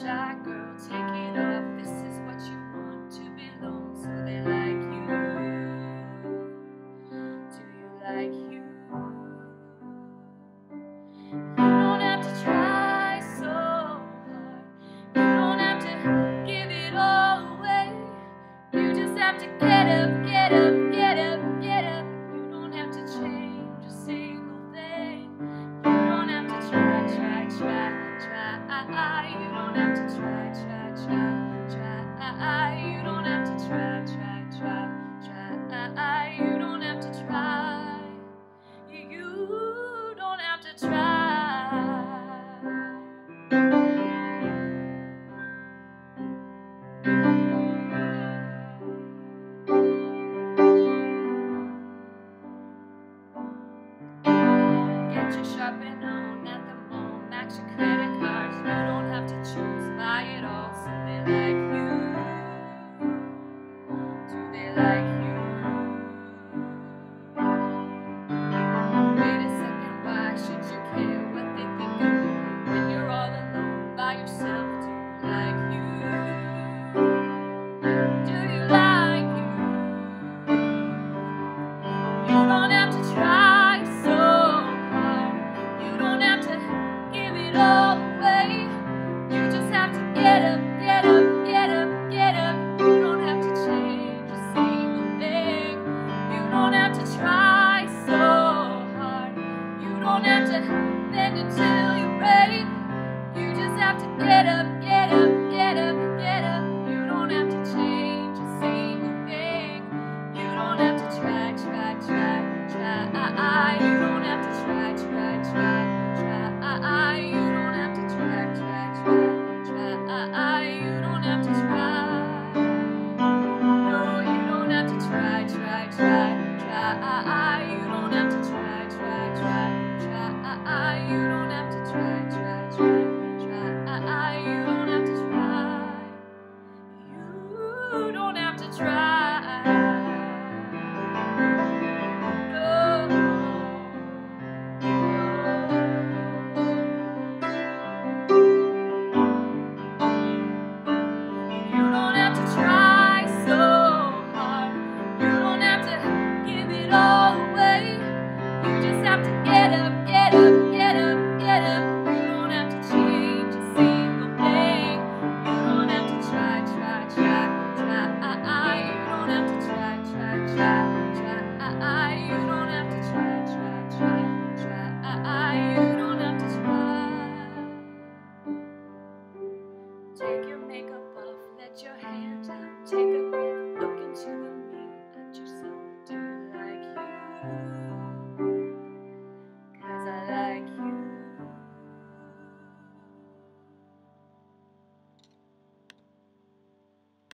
shy girl, take it off. This is what you want to belong. So they like you. Do you like you? You don't have to try so hard. You don't have to give it all away. You just have to get up, get up, Don't shopping on at the mall, max your credit cards. You don't have to choose, buy it all. So they like you. They like